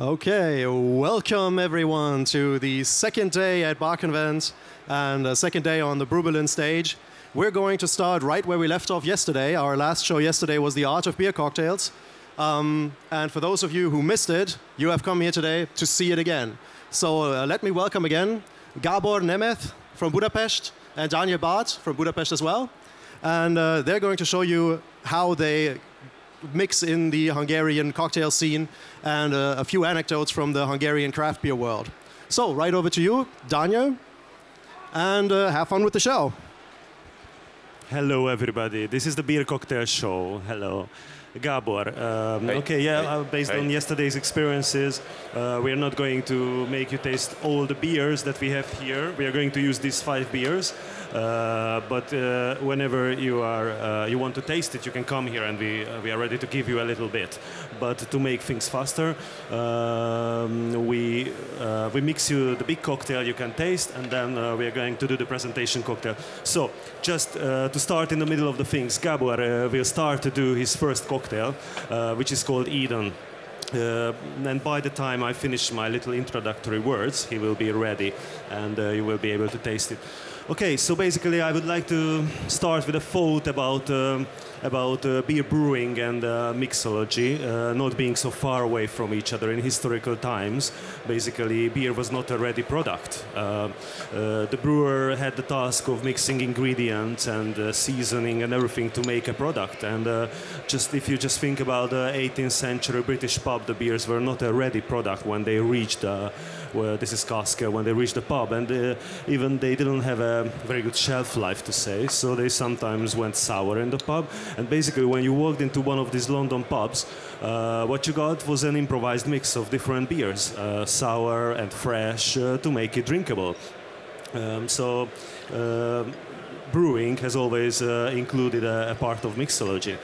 Okay, welcome everyone to the second day at BarConvent and the second day on the Brubelin stage. We're going to start right where we left off yesterday. Our last show yesterday was the art of beer cocktails. Um, and for those of you who missed it, you have come here today to see it again. So uh, let me welcome again Gabor Nemeth from Budapest and Daniel Bart from Budapest as well. And uh, they're going to show you how they mix in the Hungarian cocktail scene and uh, a few anecdotes from the Hungarian craft beer world. So, right over to you, Daniel, and uh, have fun with the show. Hello, everybody. This is the Beer Cocktail Show. Hello. Gabor. Um, Hey. Okay, yeah, Hey. uh, based Hey. on yesterday's experiences, uh, we are not going to make you taste all the beers that we have here. We are going to use these five beers. Uh, but uh, whenever you are uh, you want to taste it, you can come here and we uh, we are ready to give you a little bit. But to make things faster, um, we uh, we mix you the big cocktail you can taste, and then we are going to do the presentation cocktail. So just to start in the middle of the things, Gabor will start to do his first cocktail, which is called Eden. Uh, and by the time I finish my little introductory words, he will be ready and uh, you will be able to taste it. Okay, so basically, I would like to start with a thought about um, about uh, beer brewing and uh, mixology uh, not being so far away from each other in historical times. Basically, beer was not a ready product. Uh, uh, the brewer had the task of mixing ingredients and uh, seasoning and everything to make a product. And just if you just think about the 18th century British pub, the beers were not a ready product when they reached. This is Kaska when they reached the pub, and uh, even they didn't have a very good shelf life to say, so they sometimes went sour in the pub. And basically, when you walked into one of these London pubs, uh, what you got was an improvised mix of different beers, uh, sour and fresh, uh, to make it drinkable. Um, so. Uh, Brewing has always uh, included a, a part of mixology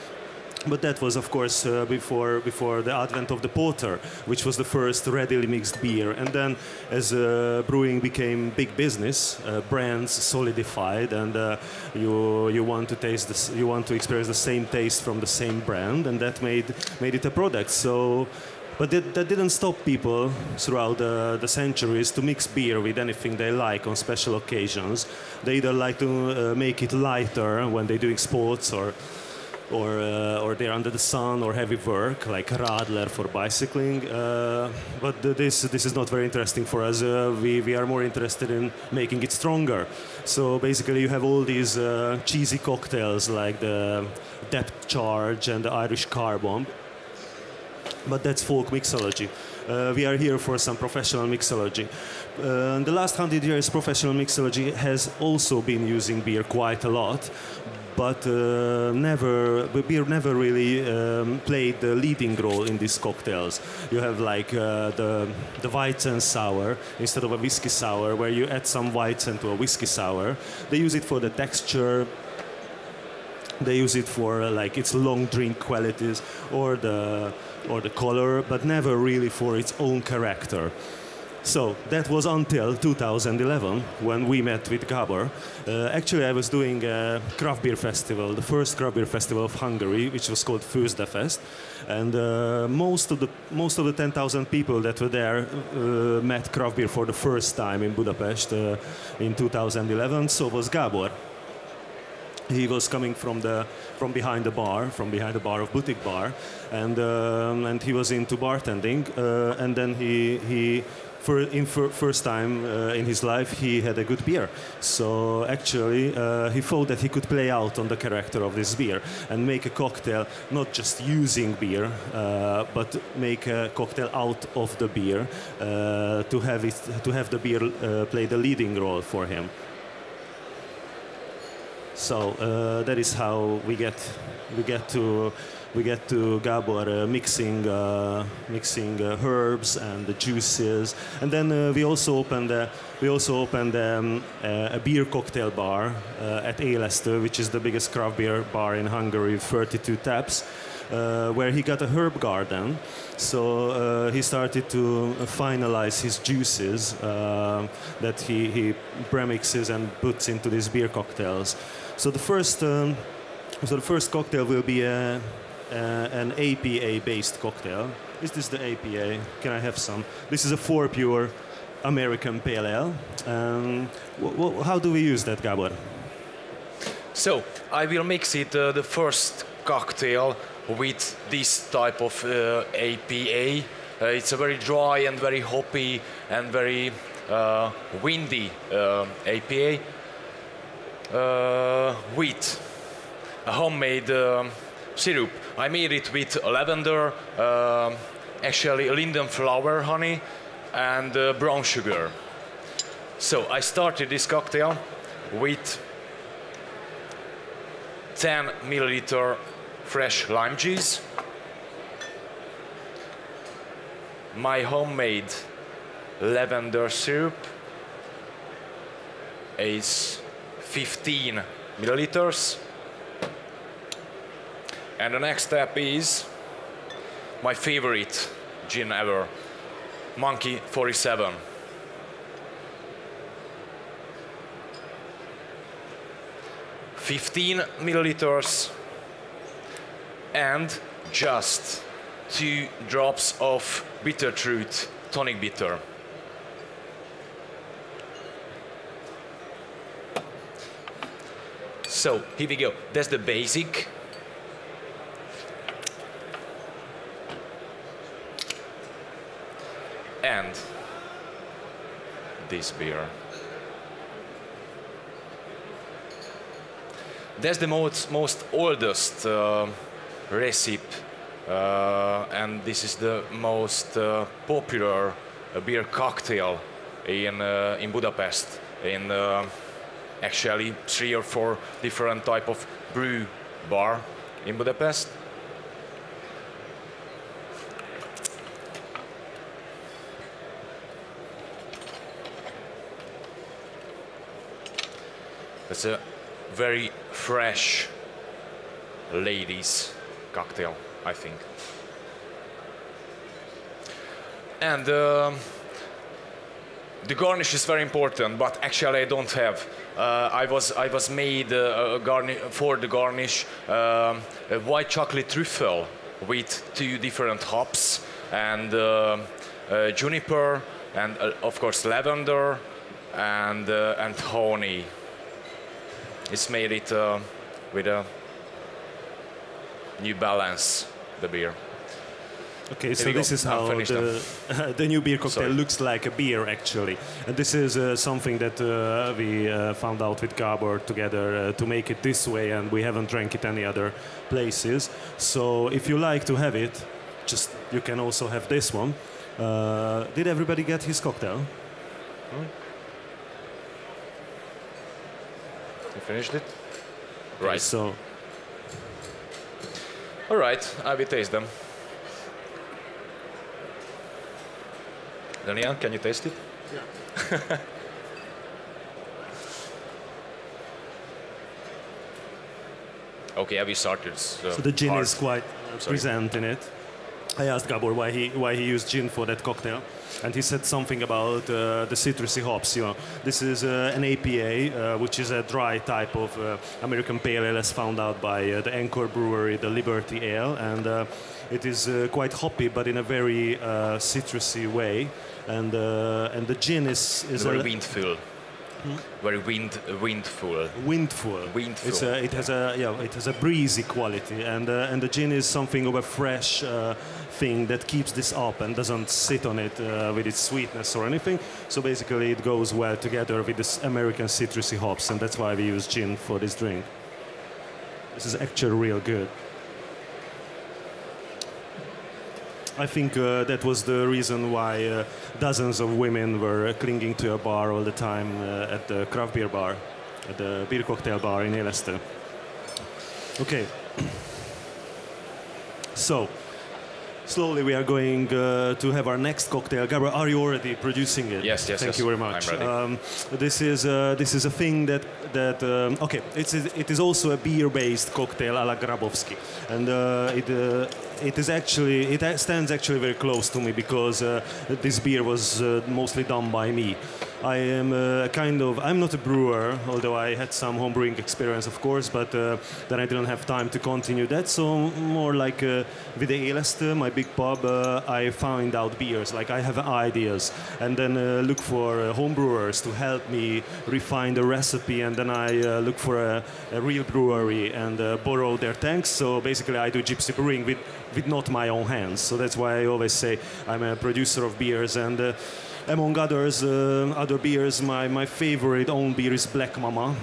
but that was of course uh, before before the advent of the porter which was the first readily mixed beer and then as uh, brewing became big business uh, brands solidified and uh, you you want to taste this you want to experience the same taste from the same brand and that made made it a product so but that, that didn't stop people throughout the, the centuries to mix beer with anything they like on special occasions. They either like to uh, make it lighter when they're doing sports or or, uh, or they're under the sun or heavy work, like Radler for bicycling. Uh, but this, this is not very interesting for us. Uh, we, we are more interested in making it stronger. So basically, you have all these uh, cheesy cocktails like the Depth Charge and the Irish Car Bomb. But that's folk mixology. Uh, we are here for some professional mixology. Uh, the last hundred years, professional mixology has also been using beer quite a lot, but uh, never beer never really um, played the leading role in these cocktails. You have like uh, the the Weizen sour instead of a whiskey sour, where you add some Weizen to a whiskey sour. They use it for the texture. They use it for uh, like its long drink qualities or the or the color, but never really for its own character. So that was until 2011 when we met with Gabor. Uh, actually, I was doing a craft beer festival, the first craft beer festival of Hungary, which was called Főzde Fest, and uh, most of the most of the 10,000 people that were there uh, met craft beer for the first time in Budapest uh, in 2011. So was Gabor he was coming from the from behind the bar, from behind the bar of boutique bar, and um, and he was into bartending, uh, and then he he. For, in fir- first time uh, in his life, he had a good beer. So actually, uh, he thought that he could play out on the character of this beer and make a cocktail, not just using beer, uh, but make a cocktail out of the beer uh, to have it to have the beer uh, play the leading role for him. So uh, that is how we get we get to we get to Gabor uh, mixing uh, mixing uh, herbs and the juices, and then we also opened we also opened um, a beer cocktail bar at Élesztő, which is the biggest craft beer bar in Hungary, 32 taps. Uh, where he got a herb garden, so uh, he started to finalize his juices uh, that he, he premixes and puts into these beer cocktails. So the first, um, so the first cocktail will be a uh, an APA-based cocktail. Is this the APA? Can I have some? This is a Fourpure American Pale Ale. Um, how do we use that, Gabor? So I will mix it uh, the first cocktail with this type of uh, APA. Uh, it's a very dry and very hoppy and very uh, windy uh, APA uh, with a homemade um, syrup. I made it with lavender, um actually linden flower honey, and uh, brown sugar. So I started this cocktail with 10 milliliter fresh lime juice, my homemade lavender syrup is 15 milliliters, and the next step is my favorite gin ever, Monkey 47. Fifteen milliliters and just two drops of bitter truth tonic bitter. So here we go. That's the basic. And this beer. That's the most, most oldest uh, recipe, uh, and this is the most uh, popular uh, beer cocktail in uh, in Budapest. In uh, actually three or four different type of brew bar in Budapest. It's a very fresh ladies cocktail, I think. And um, the garnish is very important, but actually I don't have. Uh, I was I was made uh, for the garnish um, a white chocolate truffle with two different hops and uh, uh, juniper and uh, of course lavender and uh, and honey. It's made it uh, with a new balance, the beer. Okay, so we go. this is how the, the new beer cocktail Sorry. looks like a beer actually. And this is uh, something that uh, we uh, found out with Gabor together uh, to make it this way, and we haven't drank it any other places. So if you like to have it, just you can also have this one. Uh, did everybody get his cocktail? You finished it? Right. So All right, I will taste them. Daniel, can you taste it? Yeah. okay, I will start it. So, So the gin hard. is quite uh, Sorry. present in it. I asked Gabor why he why he used gin for that cocktail, and he said something about uh, the citrusy hops. You know, this is uh, an APA, uh, which is a dry type of uh, American pale ale, as found out by uh, the Anchor Brewery, the Liberty Ale, and uh, it is uh, quite hoppy, but in a very uh, citrusy way. And uh, and the gin is is very a windful. Very wind, windful. windful. Windful, It's a, it has a yeah, it has a breezy quality, and uh, and the gin is something of a fresh uh, thing that keeps this up and doesn't sit on it uh, with its sweetness or anything. So basically, it goes well together with this American citrusy hops, and that's why we use gin for this drink. This is actually real good. I think uh, that was the reason why uh, dozens of women were clinging to a bar all the time uh, at the craft beer bar, at the beer cocktail bar in Élesztő. Okay. So, slowly we are going uh, to have our next cocktail. Gabriel, are you already producing it? Yes, yes, Thank yes. you very much. I'm ready. Um, this is uh, this is a thing that that um, okay. It's it is also a beer-based cocktail a la Grabowski, and uh, it. Uh, it is actually it stands actually very close to me because uh, this beer was uh, mostly done by me I am a kind of, I'm not a brewer, although I had some homebrewing experience, of course, but uh, then I didn't have time to continue that. So more like uh, with the Élesztő, my big pub, uh, I find out beers, like I have ideas, and then uh, look for uh, homebrewers to help me refine the recipe, and then I uh, look for a, a real brewery and uh, borrow their tanks. So basically, I do gypsy brewing with, with not my own hands. So that's why I always say I'm a producer of beers and. Among others, uh, other beers, my, my favorite own beer is Black Mama.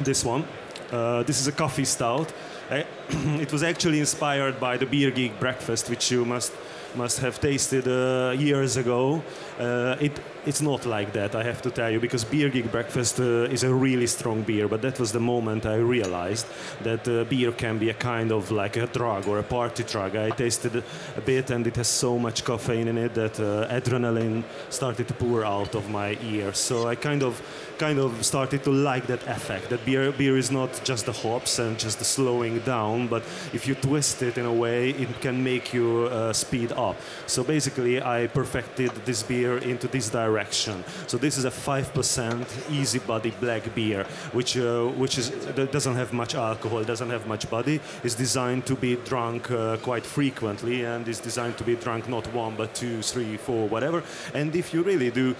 This one. Uh, this is a coffee stout. I, it was actually inspired by the Beer Geek breakfast, which you must must have tasted uh, years ago. Uh, it it's not like that, I have to tell you, because Beer Geek Breakfast uh, is a really strong beer. But that was the moment I realized that uh, beer can be a kind of like a drug or a party drug. I tasted a bit, and it has so much caffeine in it that uh, adrenaline started to pour out of my ears. So I kind of kind of started to like that effect. That beer beer is not just the hops and just the slowing down, but if you twist it in a way, it can make you uh, speed up. So basically, I perfected this beer into this direction. So this is a 5% easy body black beer, which uh, which is doesn't have much alcohol, doesn't have much body. It's designed to be drunk uh, quite frequently, and is designed to be drunk not one but two, three, four, whatever. And if you really do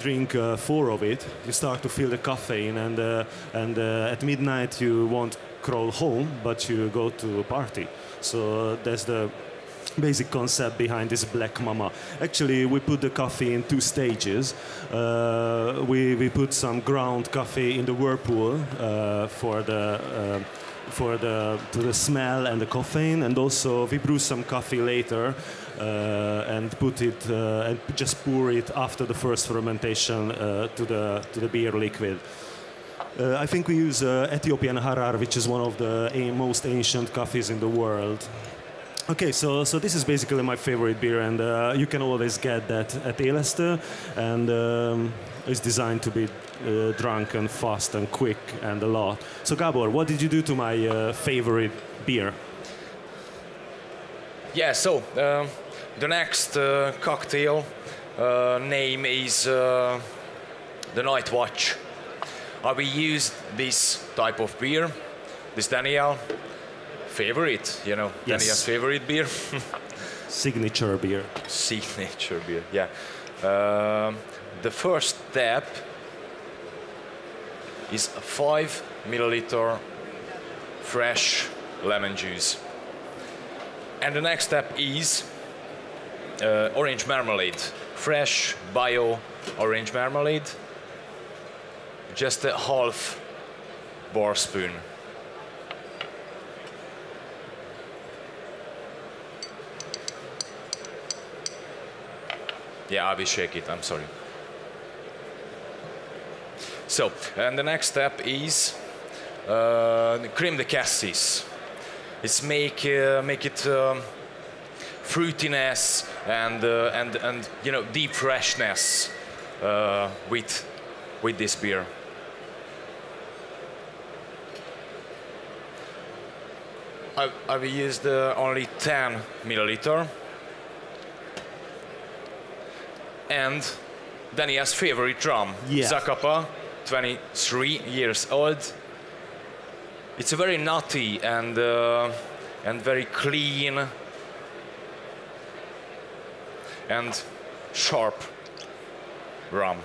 drink uh, four of it, you start to feel the caffeine, and uh, and uh, at midnight you won't crawl home, but you go to a party. So that's the basic concept behind this Black Mama. Actually, we put the coffee in two stages. Uh, we, we put some ground coffee in the whirlpool uh, for the uh, for the to the smell and the caffeine, and also we brew some coffee later uh, and put it uh, and just pour it after the first fermentation uh, to the to the beer liquid. Uh, I think we use uh, Ethiopian Harar, which is one of the most ancient coffees in the world. Okay, so so this is basically my favorite beer, and uh, you can always get that at Élesztő, and um, it's designed to be uh, drunk and fast and quick and a lot. So Gabor, what did you do to my uh, favorite beer? Yeah, so um, the next uh, cocktail uh, name is uh, the Night Watch. I will use this type of beer, this Daniel favorite, you know, Yes. Daniel's favorite beer, Signature beer. signature beer. Yeah. Um, the first step is a five milliliter fresh lemon juice. And the next step is uh, orange marmalade, fresh bio orange marmalade, just a half bar spoon. Yeah, I will shake it, I'm sorry. So, and the next step is uh, crème de cassis. It's make uh, make it um, fruitiness and uh, and and you know deep freshness uh, with with this beer. I, I will use the only 10 milliliter. And Daniel's favorite drum, Yeah. Zacapa, 23 years old. It's a very nutty and uh, and very clean and sharp drum.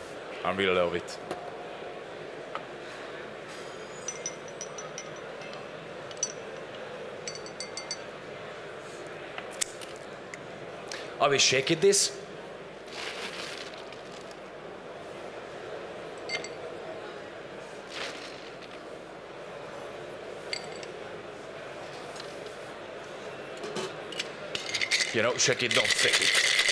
I really love it. I will shake it this. You know, shake it, don't fake it.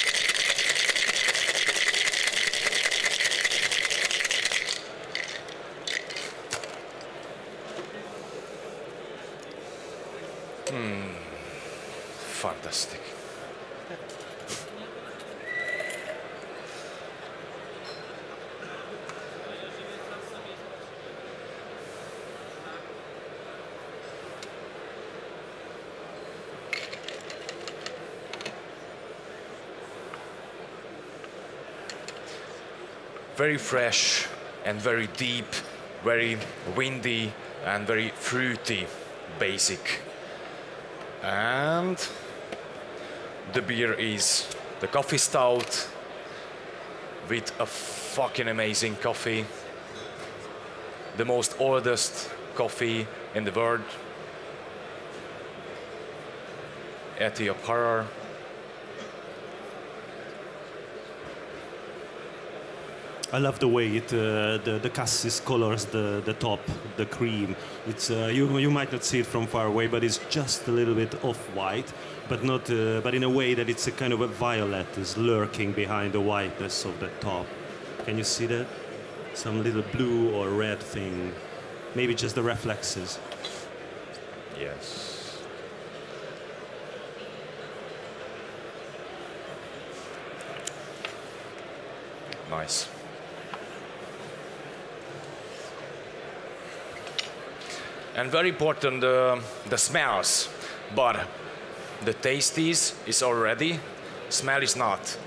Very fresh and very deep, very windy and very fruity, basic. And the beer is the coffee stout with a fucking amazing coffee. The most oldest coffee in the world. Ethiop Harar. I love the way it, uh, the, the cassis colors the, the top, the cream. It's, uh, you, you might not see it from far away, but it's just a little bit off-white, but, not, uh, but in a way that it's a kind of a violet is lurking behind the whiteness of the top. Can you see that? Some little blue or red thing. Maybe just the reflexes. Yes. Nice. And very important uh, the smells, but the tasties is already, smell is not.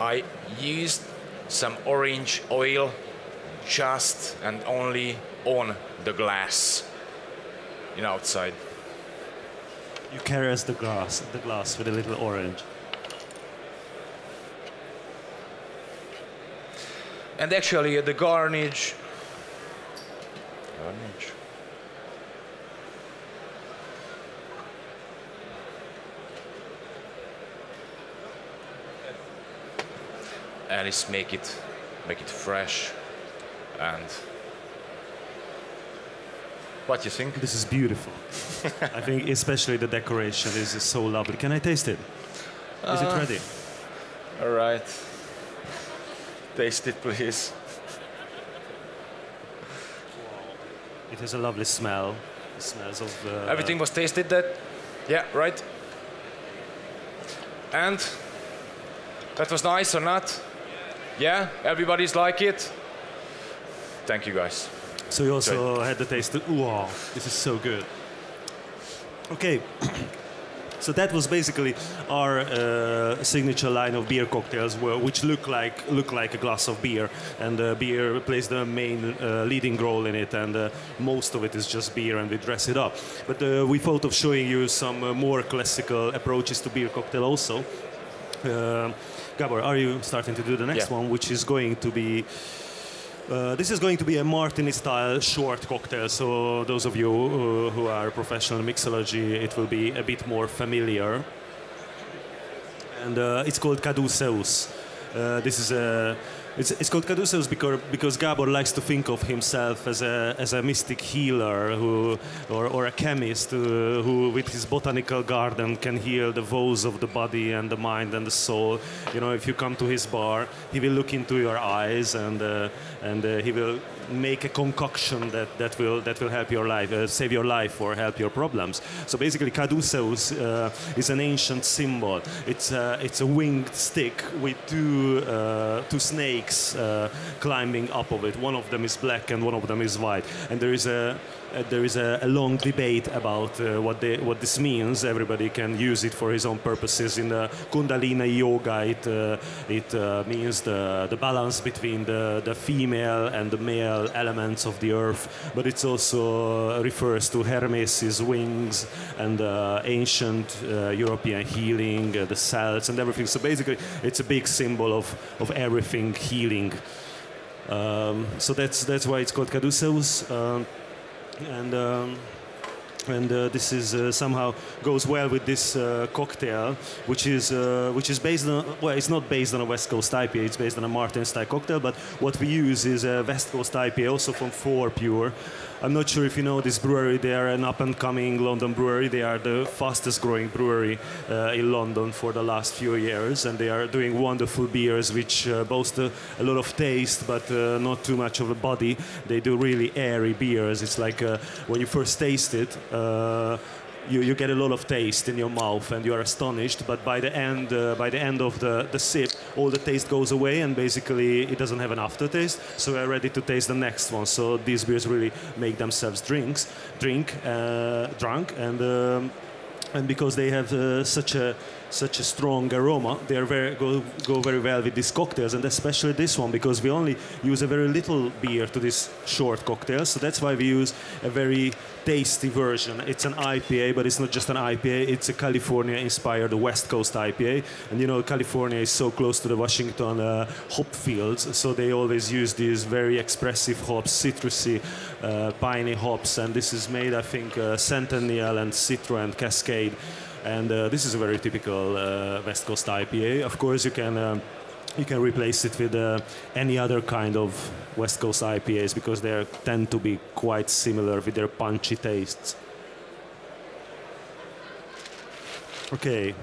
I used some orange oil just and only on the glass in outside. You caress the glass, the glass with a little orange. And actually, the garnish. Garnish. And it's make it, make it fresh, and. What you think? This is beautiful. I think especially the decoration is so lovely. Can I taste it? Is it ready? All right. Taste it, please. It has a lovely smell. It smells of uh, Everything was tasted that? Yeah, right? And that was nice or not? Yeah, everybody's like it? Thank you guys. So you also had the taste. Of, wow, this is so good. Okay. So that was basically our uh, signature line of beer cocktails, which look like look like a glass of beer, and uh, beer plays the main uh, leading role in it, and uh, most of it is just beer, and we dress it up. But uh, we thought of showing you some uh, more classical approaches to beer cocktail also. Uh, Gabor, are you starting to do the next Yeah. one, which is going to be uh, this is going to be a martini style short cocktail, so those of you who, who are professional mixology, it will be a bit more familiar. And uh, it's called Caduceus. Uh, this is a it's, it's called Caduceus because, because Gabor likes to think of himself as a, as a mystic healer who, or, or a chemist who, who, with his botanical garden, can heal the woes of the body and the mind and the soul. You know, if you come to his bar, he will look into your eyes and, uh, and uh, he will make a concoction that, that, will, that will help your life, uh, save your life or help your problems. So basically, Caduceus uh, is an ancient symbol. It's, uh, it's a winged stick with two, uh, two snakes uh, climbing up of it. One of them is black and one of them is white. And there is a, uh, there is a, a long debate about uh, what, they, what this means. Everybody can use it for his own purposes. In the Kundalini yoga, it, uh, it uh, means the, the balance between the, the female and the male elements of the earth, but it also refers to Hermes' wings and uh, ancient uh, European healing, the cells and everything. So basically, it's a big symbol of, of everything healing. Um, so that's that's why it's called Caduceus. Um, and um, and uh, this is uh, somehow goes well with this uh, cocktail, which is uh, which is based on well, it's not based on a West Coast IPA. It's based on a Martin style cocktail, but what we use is a West Coast IPA, also from Fourpure. I'm not sure if you know this brewery. They are an up-and-coming London brewery. They are the fastest-growing brewery uh, in London for the last few years, and they are doing wonderful beers, which uh, boast a, a lot of taste, but uh, not too much of a body. They do really airy beers. It's like uh, when you first taste it. You, you get a lot of taste in your mouth and you are astonished but by the end uh, by the end of the, the sip all the taste goes away and basically it doesn't have an aftertaste. So we're ready to taste the next one. So these beers really make themselves drinks drink uh, drunk. And um, and because they have uh, such a such a strong aroma, they are very go, go very well with these cocktails, and especially this one because we only use a very little beer to this short cocktail, so that's why we use a very tasty version. It's an IPA, but it's not just an IPA; it's a California-inspired West Coast IPA, and you know California is so close to the Washington uh, hop fields, so they always use these very expressive hops, citrusy, uh, piney hops, and this is made, I think, uh, Centennial and Citra and Cascade and uh, this is a very typical uh, West Coast IPA. Of course, you can um, you can replace it with uh, any other kind of West Coast IPAs because they tend to be quite similar with their punchy tastes. Okay,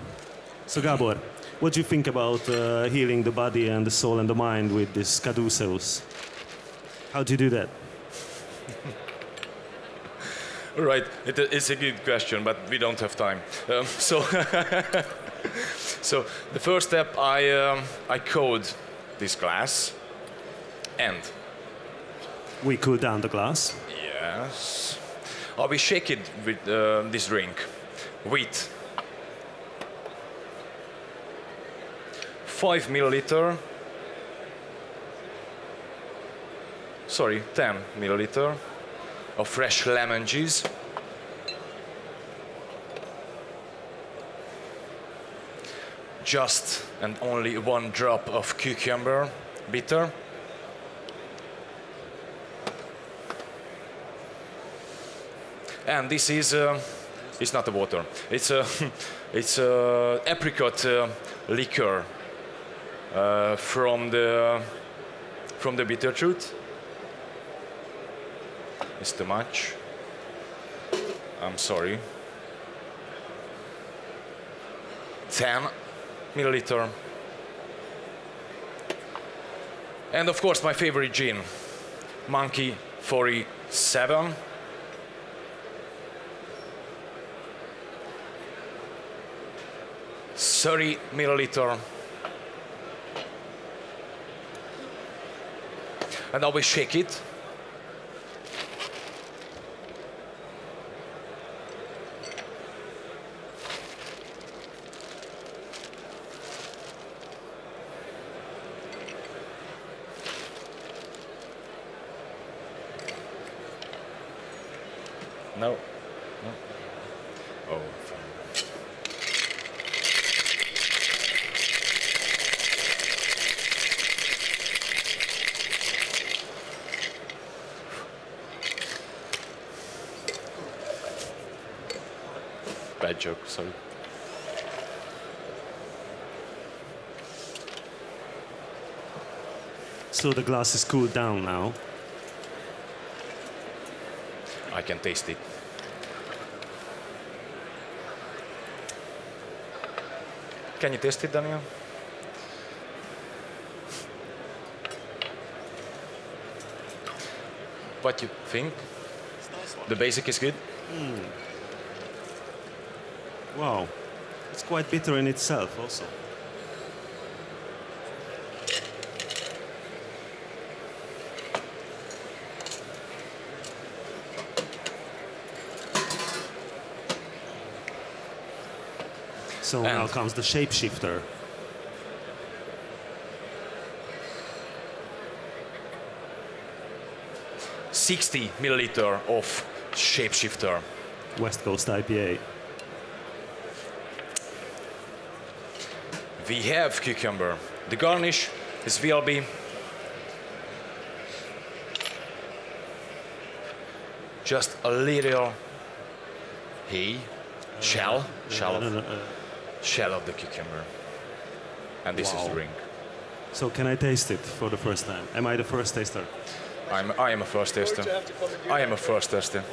so Gabor, what do you think about uh, healing the body and the soul and the mind with this Caduceus? How do you do that? Right, it, it's a good question, but we don't have time. Um, so, so the first step, I um, I code this glass, and We cool down the glass. yes, Or we shake it with uh, this drink, with five milliliter. Sorry, 10 milliliter of fresh lemon juice. Just and only one drop of cucumber bitter. And this is, uh, it's not the water. It's a, it's a apricot uh, liquor uh, from the, from the bitter truth. It's too much. I'm sorry. 10 milliliter. And of course, my favorite gin, Monkey 47. Thirty milliliter. And I will shake it. No. No. Oh. fine. Bad joke, sorry. So the glass is cooled down now. I can taste it. Can you taste it, Daniel? What you think? The basic is good. Hmm. Wow, it's quite bitter in itself also. So now comes the shapeshifter. Sixty milliliter of shapeshifter. West Coast IPA. We have cucumber. The garnish is be just a little hay shell shell No, of, no, no, uh, shell of the cucumber, and this is the drink. So can I taste it for the first time? Am I the first taster? I'm I am a first taster. I am a first tester.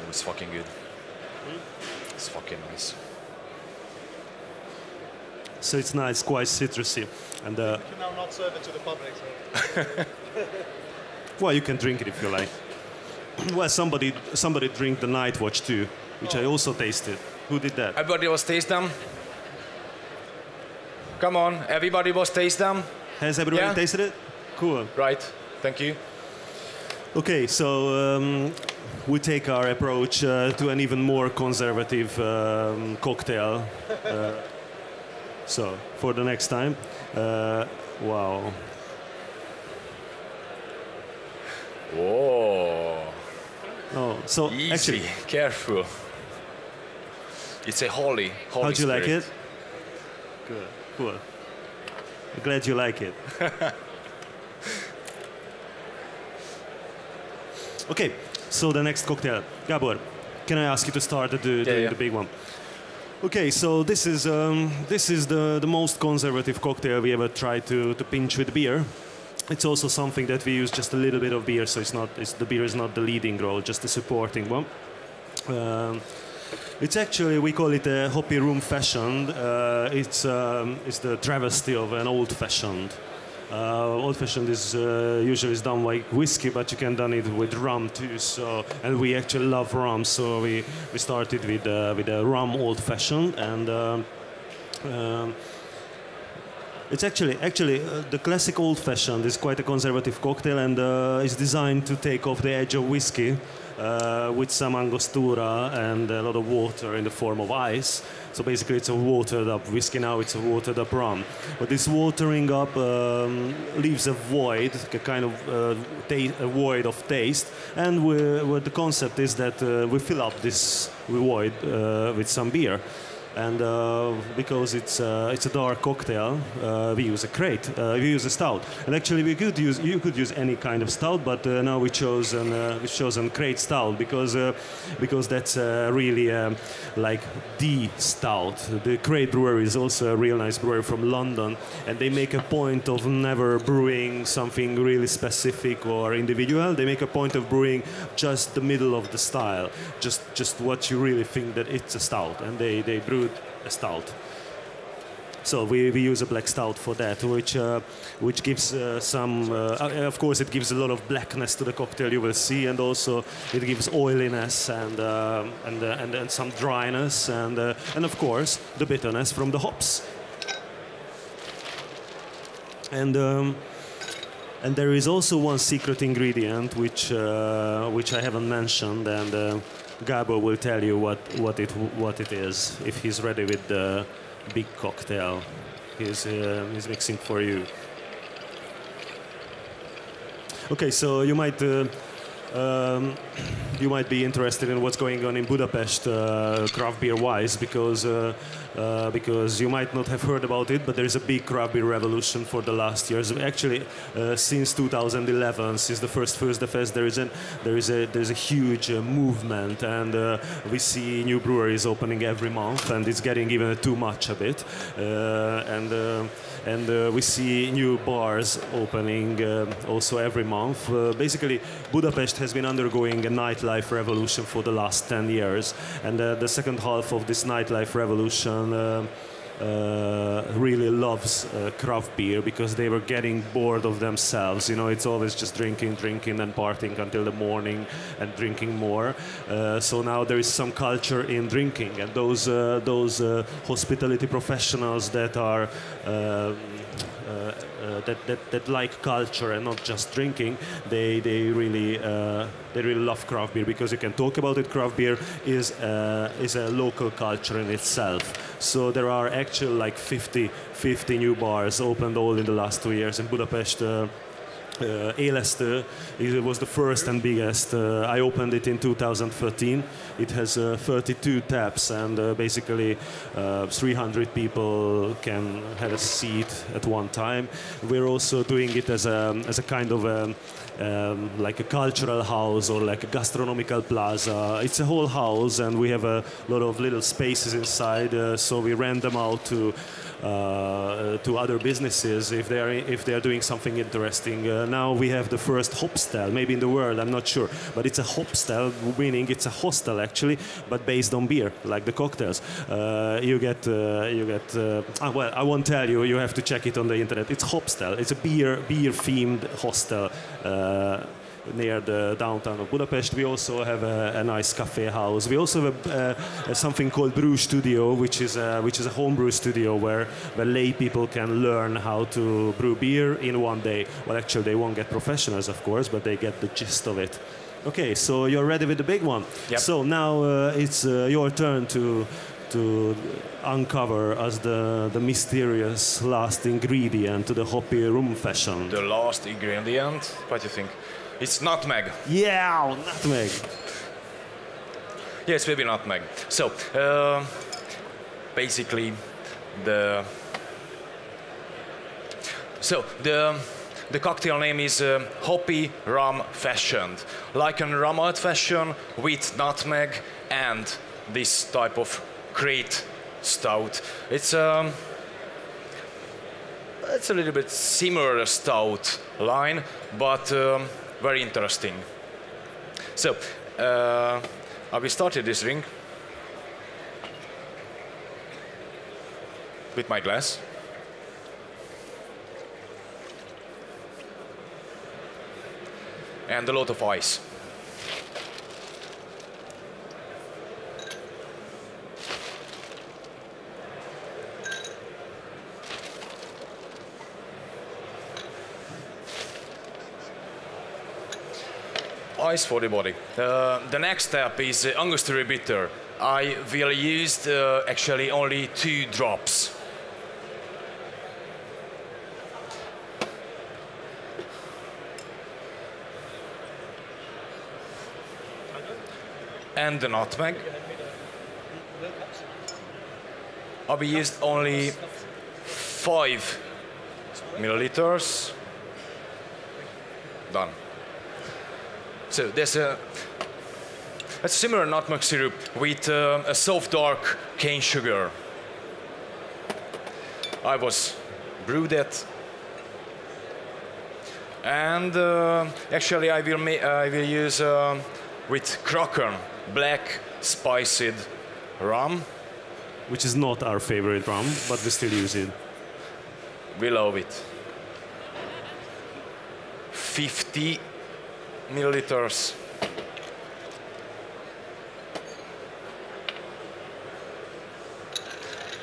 Oh, it's fucking good. It's fucking nice. So it's nice, quite citrusy, and uh, can now not serve it to the public. So. well, you can drink it if you like. well, somebody somebody drink the Night Watch too, which I also tasted. Who did that? Everybody was taste them. Come on, everybody was taste them. Has everybody Yeah. tasted it? Cool. Right. Thank you. Okay, so um, we take our approach uh, to an even more conservative um, cocktail. Uh, so for the next time, uh, wow. Whoa. Oh, so Easy. actually, Careful. It's a holy. holy how'd you like it? Good, cool. Glad you like it. okay, so the next cocktail, Gabor. Can I ask you to start the, the, yeah. the big one? Okay, so this is um, this is the, the most conservative cocktail we ever tried to, to pinch with beer. It's also something that we use just a little bit of beer, so it's not it's, the beer is not the leading role, just the supporting one. Um, it's actually we call it a hoppy room fashioned. Uh, it's um, it's the travesty of an old fashioned. Uh, old fashioned is uh, usually is done like whiskey, but you can done it with rum too. So and we actually love rum, so we we started with uh, with a rum old fashioned and. Um, um, it's actually actually uh, the classic old fashioned is quite a conservative cocktail and uh, is designed to take off the edge of whiskey uh, with some angostura and a lot of water in the form of ice. So basically, it's a watered up whiskey now. It's a watered up rum. But this watering up um, leaves a void, a kind of uh, a void of taste. And we, the concept is that uh, we fill up this void uh, with some beer and uh, because it's uh, it's a dark cocktail, uh, we use a crate. Uh, we use a stout, and actually we could use you could use any kind of stout, but uh, now we chose an uh, we chose an crate stout because because that's really um, like the stout. The Crate Brewery is also a real nice brewery from London, and they make a point of never brewing something really specific or individual. They make a point of brewing just the middle of the style, just just what you really think that it's a stout, and they they brew a stout. So we, we use a black stout for that, which uh, which gives uh, some. Uh, uh, of course, it gives a lot of blackness to the cocktail you will see, and also it gives oiliness and uh, and, uh, and and some dryness, and and of course the bitterness from the hops. And. Um, and there is also one secret ingredient which which I haven't mentioned, and Gabor will tell you what, what it what it is if he's ready with the big cocktail. He's uh, he's mixing for you. Okay, so you might. Uh, um, you might be interested in what's going on in Budapest, uh, craft beer wise, because uh, uh, because you might not have heard about it, but there is a big craft beer revolution for the last years. Actually, uh, since 2011, since the first Főzde Fest, there is a there is a there's a huge uh, movement, and uh, we see new breweries opening every month, and it's getting even too much a bit, and. And we see new bars opening also every month. Basically, Budapest has been undergoing a nightlife revolution for the last 10 years, and uh, the second half of this nightlife revolution. Uh, uh, really loves uh, craft beer because they were getting bored of themselves. You know, it's always just drinking, drinking, and partying until the morning and drinking more. Uh, so now there is some culture in drinking, and those uh, those uh, hospitality professionals that are. Uh, uh, that, that, that like culture and not just drinking, they, they really uh, they really love craft beer because you can talk about it. Craft beer is uh, is a local culture in itself. So there are actually like 50, 50 new bars opened all in the last two years in Budapest. Uh, Élesztő it was the first and biggest. Uh, I opened it in 2013. It has uh, 32 taps and uh, basically uh, 300 people can have a seat at one time. We're also doing it as a as a kind of a, um, like a cultural house or like a gastronomical plaza. It's a whole house, and we have a lot of little spaces inside. Uh, so we rent them out to to other businesses if they are if they are doing something interesting. Uh, now we have the first hostel, maybe in the world. I'm not sure, but it's a hostel, meaning it's a hostel actually, but based on beer, like the cocktails. Uh, you get uh, you get. Uh, ah, well, I won't tell you. You have to check it on the internet. It's hostel. It's a beer beer themed hostel. Near the downtown of Budapest. We also have a, a nice cafe house. We also have a, a, something called Brew Studio, which is a, which is a homebrew studio where, where lay people can learn how to brew beer in one day. Well, actually, they won't get professionals, of course, but they get the gist of it. Okay, so you're ready with the big one. Yep. So now uh, it's uh, your turn to to uncover as the, the mysterious last ingredient to the hoppy room fashion. The last ingredient, what do you think? It's nutmeg. Yeah, nutmeg. Yes, maybe nutmeg. So, uh, basically, the so the the cocktail name is uh, Hoppy Rum Fashioned, like a rum old fashion with nutmeg and this type of crate stout. It's um, it's a little bit similar stout line, but um, very interesting. So, uh, I will start this ring with my glass. And a lot of ice. Ice for the body. Uh, the next step is Angostura bitter. I will use actually only two drops. And the nutmeg. I will use only five milliliters. Done. So there's a, a similar nutmeg syrup with uh, a soft dark cane sugar. I was brewed it. And uh, actually I will, I will use uh, with Kraken black spiced rum. Which is not our favorite rum, but we still use it. We love it. 50 milliliters.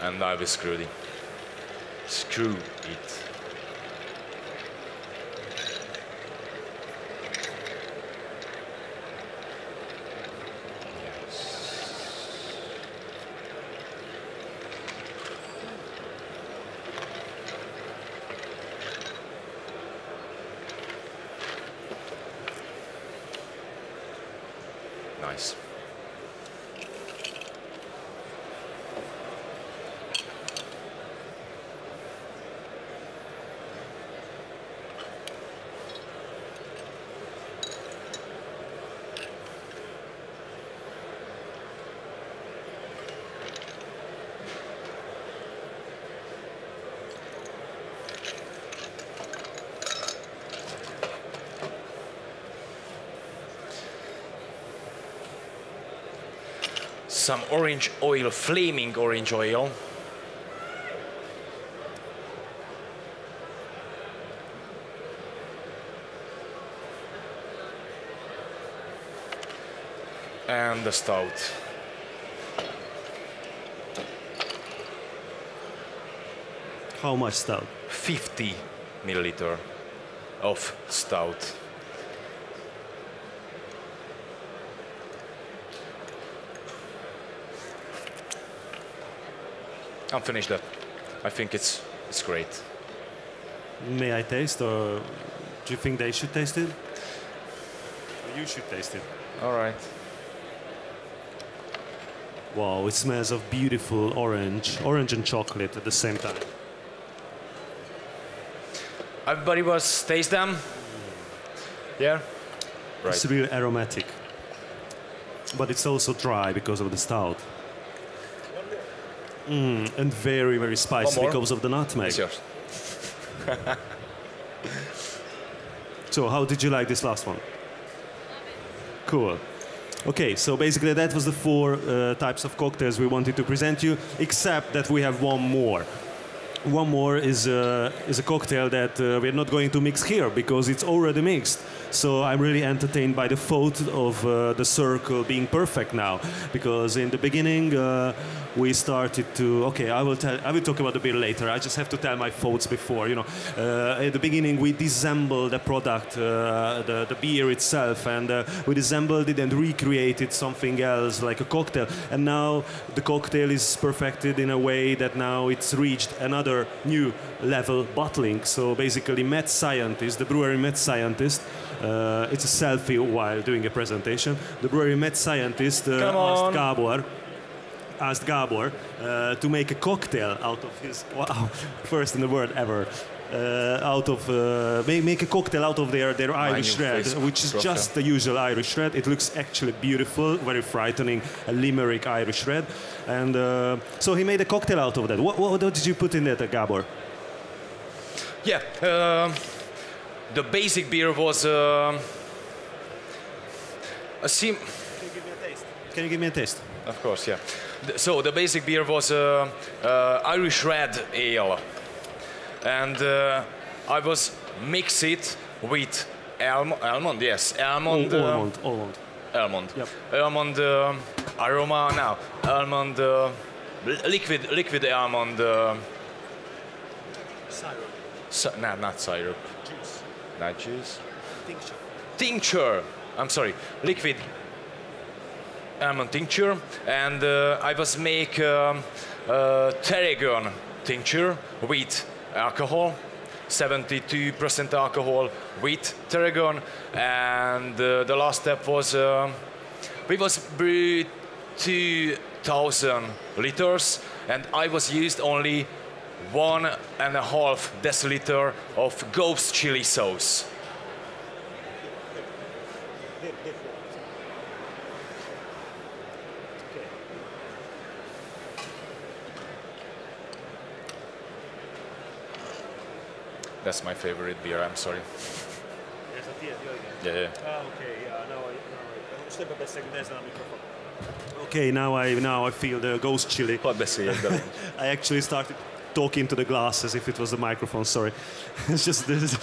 And I will screw it. Screw it. Nice. Some orange oil, flaming orange oil. And the stout. How much stout? 50 milliliter of stout. I'm finished that. I think it's it's great. May I taste, or do you think they should taste it? You should taste it. All right. Wow, it smells of beautiful orange, orange and chocolate at the same time. Everybody was taste them. Yeah. Right. It's really aromatic, but it's also dry because of the stout. Mm, and very, very spicy because of the nutmeg. It's yours. so, how did you like this last one? Cool. Okay, so basically that was the four uh, types of cocktails we wanted to present you, except that we have one more. One more is uh, is a cocktail that uh, we're not going to mix here because it's already mixed. So I'm really entertained by the thought of uh, the circle being perfect now, because in the beginning uh, we started to. Okay, I will tell. I will talk about the beer later. I just have to tell my thoughts before. You know, uh, at the beginning we disassembled the product, uh, the the beer itself, and we disassembled it and recreated something else like a cocktail. And now the cocktail is perfected in a way that now it's reached another new level bottling. So basically, Mad Scientist, the brewery Mad Scientist. Uh, it's a selfie while doing a presentation. The brewery Mad Scientist uh, asked. Gabor, asked Gabor uh, to make a cocktail out of his wow, first in the world ever. Uh, out of uh, make, make a cocktail out of their, their Irish red, Facebook which is profile. just the usual Irish red. It looks actually beautiful, very frightening, a limerick Irish red. And uh, so he made a cocktail out of that. What, what, what did you put in that, uh, Gabor? Yeah, um the basic beer was um a sim. Can you give me a taste? Of course, yeah. So the basic beer was uh, uh, Irish red ale, and uh, I was mix it with alm- almond. Yes, almond. Al- uh, almond, almond. almond. Yep. Almond uh, aroma now. Almond uh, liquid liquid almond. Uh, Syrup, sy- nah, not syrup. juice, Not juice. tincture. tincture. I'm sorry, liquid almond tincture, and uh, I was make um, uh, tarragon tincture with alcohol, 72% alcohol with tarragon, and uh, the last step was um we was brewed 2,000 liters, and I was used only one and a half deciliter of ghost chili sauce. That's my favorite beer. I'm sorry. Yeah, yeah. Okay, now I now I feel the ghost chili. Hadd beszéljek. I actually started talking to the glass as if it was the microphone. Sorry, it's just this.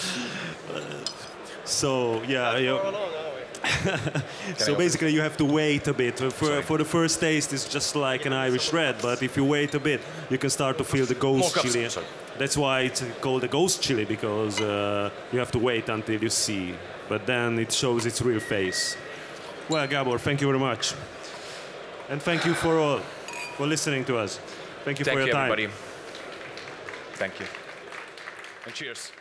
so yeah, you, so basically you have to wait a bit. For, Sorry. for the first taste, it's just like an Irish red, but if you wait a bit, you can start to feel the ghost chili. sorry. That's why it's called a ghost chili because uh, you have to wait until you see, but then it shows its real face. Well, Gabor, thank you very much, and thank you for all for listening to us. Thank you Thank for your you, time. everybody. Thank you. And cheers.